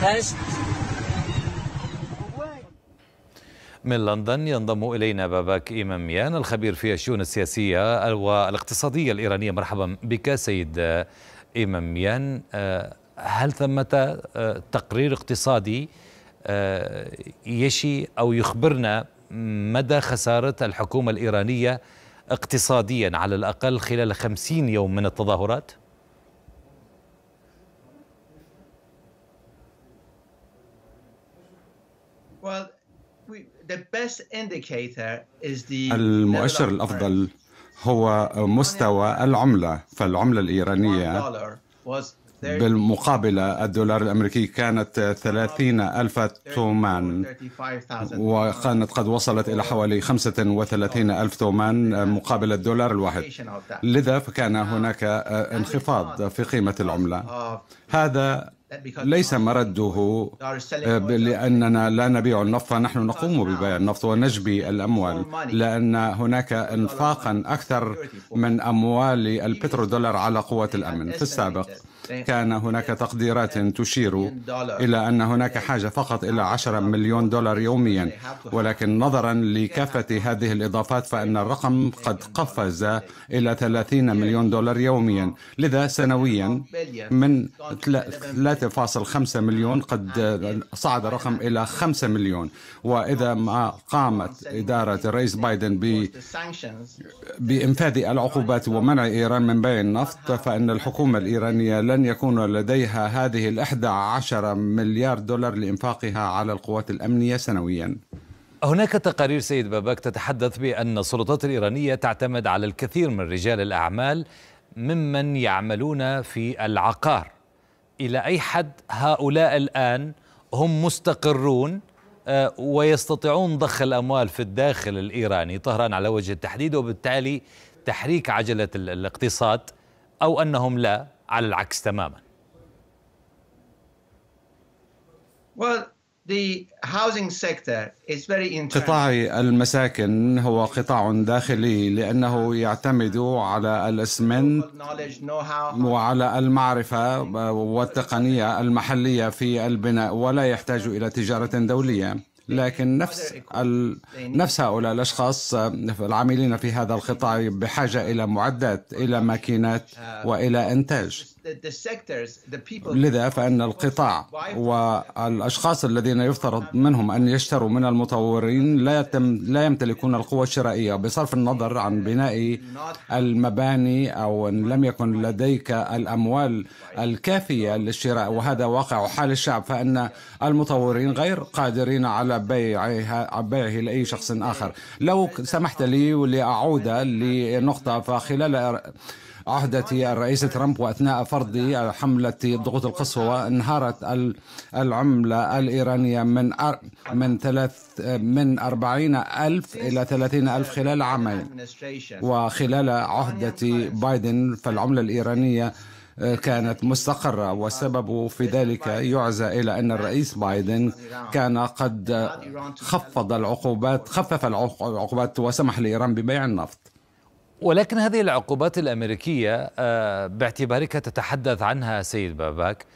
هشت من لندن ينضم إلينا باباك إمام ميان الخبير في الشؤون السياسية والاقتصادية الإيرانية مرحبا بك سيد إمام ميان هل ثمة تقرير اقتصادي يشي أو يخبرنا مدى خسارة الحكومة الإيرانية اقتصاديا على الأقل خلال خمسين يوم من التظاهرات؟ المؤشر الأفضل هو مستوى العملة فالعملة الإيرانية بالمقابلة الدولار الأمريكي كانت 30 ألف تومان وكانت قد وصلت إلى حوالي 35 ألف تومان مقابل الدولار الواحد. لذا فكان هناك انخفاض في قيمة العملة. هذا ليس مرده لأننا لا نبيع النفط فنحن نقوم ببيع النفط ونجبي الأموال. لأن هناك انفاقا أكثر من أموال البترودولار على قوة الأمن. في السابق كان هناك تقديرات تشير إلى أن هناك حاجة فقط إلى 10 مليون دولار يوميا. ولكن نظرا لكافة هذه الإضافات فإن الرقم قد قفز إلى 30 مليون دولار يوميا. لذا سنويا من 3.5 مليون قد صعد الرقم إلى 5 مليون. وإذا ما قامت إدارة الرئيس بايدن بإنفاذ العقوبات ومنع إيران من بيع النفط فإن الحكومة الإيرانية لن يكون لديها هذه الإحدى عشر مليار دولار لإنفاقها على القوات الأمنية سنويا. هناك تقارير سيد باباك تتحدث بأن السلطات الإيرانية تعتمد على الكثير من رجال الأعمال ممن يعملون في العقار. إلى أي حد هؤلاء الآن هم مستقرون ويستطيعون ضخ الأموال في الداخل الإيراني طهران على وجه التحديد وبالتالي تحريك عجلة الاقتصاد أو أنهم لا على العكس تماما. قطاع المساكن هو قطاع داخلي لأنه يعتمد على الإسمنت وعلى المعرفة والتقنية المحلية في البناء ولا يحتاج إلى تجارة دولية. لكن نفس نفس هؤلاء الأشخاص العاملين في هذا القطاع بحاجة إلى معدات إلى ماكينات وإلى إنتاج. لذا فإن القطاع والأشخاص الذين يفترض منهم أن يشتروا من المطورين لا يتم لا يمتلكون القوه الشرائية. بصرف النظر عن بناء المباني أو أن لم يكن لديك الأموال الكافية للشراء وهذا واقع حال الشعب فإن المطورين غير قادرين على بيعها بيعه لأي شخص آخر. لو سمحت لي لأعود لنقطة فخلال عهدة الرئيس ترامب وأثناء فرض حملة الضغوط القصوى انهارت العملة الإيرانية من من ثلاث من أربعين ألف إلى ثلاثين ألف خلال عامين. وخلال عهدة بايدن فالعملة الإيرانية كانت مستقرة. والسبب في ذلك يعزى إلى أن الرئيس بايدن كان قد خفض العقوبات خفف العقوبات وسمح لإيران ببيع النفط. ولكن هذه العقوبات الأمريكية باعتبارك تتحدث عنها سيد باباك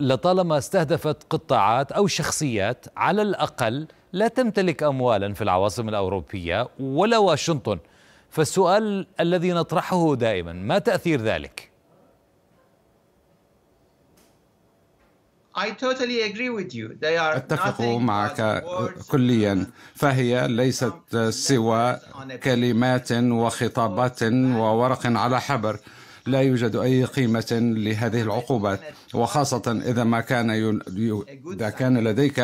لطالما استهدفت قطاعات أو شخصيات على الأقل لا تمتلك اموالا في العواصم الأوروبية ولا واشنطن فالسؤال الذي نطرحه دائما ما تأثير ذلك؟ أتفق معك كليا. فهي ليست سوى كلمات وخطابات وورق على حبر. لا يوجد أي قيمة لهذه العقوبات وخاصة إذا ما كان إذا كان لديك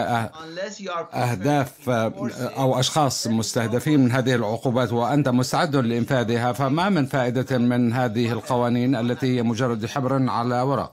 أهداف أو أشخاص مستهدفين من هذه العقوبات وأنت مستعد لإنفاذها فما من فائدة من هذه القوانين التي هي مجرد حبر على ورق.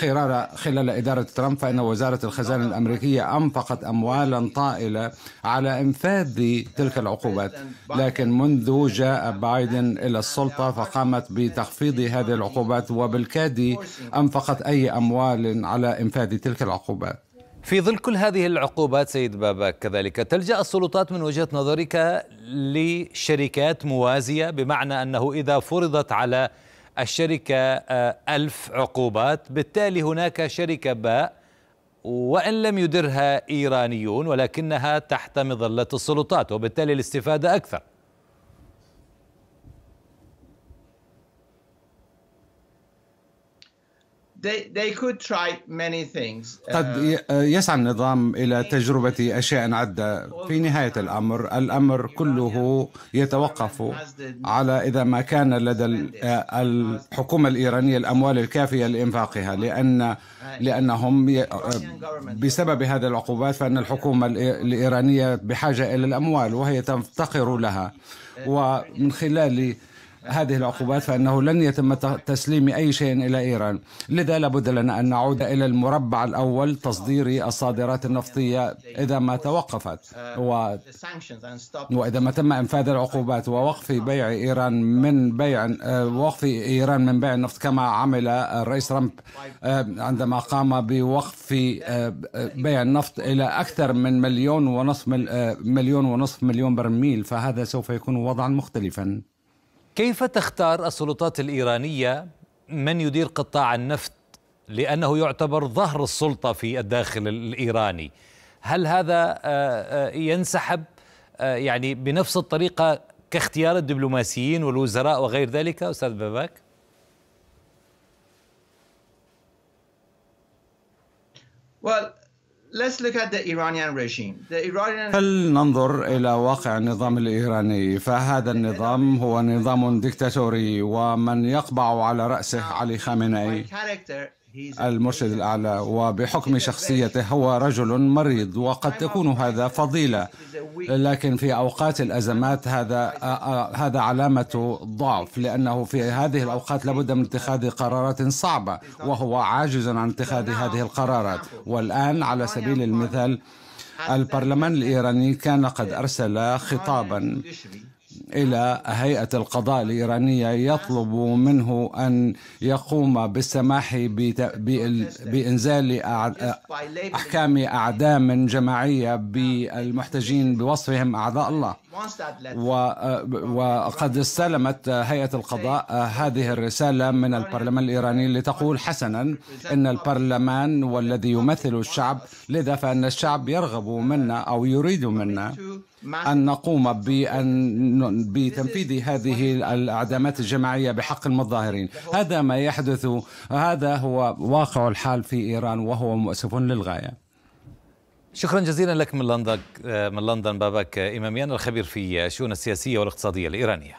خلال خلال إدارة ترامب فإن وزارة الخزانة الأمريكية أنفقت أموالا طائلة على إنفاذ تلك العقوبات لكن منذ جاء بايدن إلى السلطة فقامت بتخفيض هذه العقوبات وبالكاد أنفقت أي أموال على إنفاذ تلك العقوبات. في ظل كل هذه العقوبات سيد باباك كذلك تلجأ السلطات من وجهة نظرك لشركات موازية؟ بمعنى أنه إذا فرضت على الشركة آه، ألف عقوبات بالتالي هناك شركة باء وإن لم يدرها إيرانيون ولكنها تحت مظلة السلطات وبالتالي الاستفادة أكثر. قد يسعى النظام إلى تجربة أشياء عدة. في نهاية الأمر الأمر كله يتوقف على إذا ما كان لدى الحكومة الإيرانية الأموال الكافية لإنفاقها لأن لأنهم بسبب هذه العقوبات فإن الحكومة الإيرانية بحاجة إلى الأموال وهي تفتقر لها. ومن خلال هذه العقوبات فإنه لن يتم تسليم أي شيء إلى إيران، لذا لابد لنا أن نعود إلى المربع الأول تصدير الصادرات النفطية إذا ما توقفت. و... وإذا ما تم إنفاذ العقوبات ووقف بيع إيران من بيع وقف إيران من بيع النفط كما عمل الرئيس ترامب عندما قام بوقف بيع النفط إلى أكثر من مليون ونصف مليون ونصف مليون برميل. فهذا سوف يكون وضعا مختلفا. كيف تختار السلطات الإيرانية؟ من يدير قطاع النفط؟ لأنه يعتبر ظهر السلطة في الداخل الإيراني. هل هذا ينسحب يعني بنفس الطريقة كاختيار الدبلوماسيين والوزراء وغير ذلك أستاذ باباك؟ Well, فلننظر إلى واقع النظام الإيراني؟ فهذا النظام هو نظام ديكتاتوري ومن يقبع على رأسه علي خامنئي. المرشد الأعلى وبحكم شخصيته هو رجل مريض وقد تكون هذا فضيلة. لكن في أوقات الأزمات هذا هذا علامة ضعف لأنه في هذه الأوقات لابد من اتخاذ قرارات صعبة وهو عاجز عن اتخاذ هذه القرارات. والآن على سبيل المثال البرلمان الإيراني كان قد أرسل خطابا. إلى هيئة القضاء الإيرانية يطلب منه أن يقوم بالسماح بإنزال أحكام أعدام جماعية بالمحتجين بوصفهم أعداء الله. وقد استلمت هيئة القضاء هذه الرسالة من البرلمان الإيراني لتقول حسنا إن البرلمان والذي يمثل الشعب لذا فإن الشعب يرغب منا أو يريد منا أن نقوم بأن بتنفيذ هذه الإعدامات الجماعية بحق المتظاهرين هذا ما يحدث هذا هو واقع الحال في إيران وهو مؤسف للغاية. شكرا جزيلا لك من لندن من لندن بابك إماميان الخبير في الشؤون السياسية والاقتصادية الإيرانية.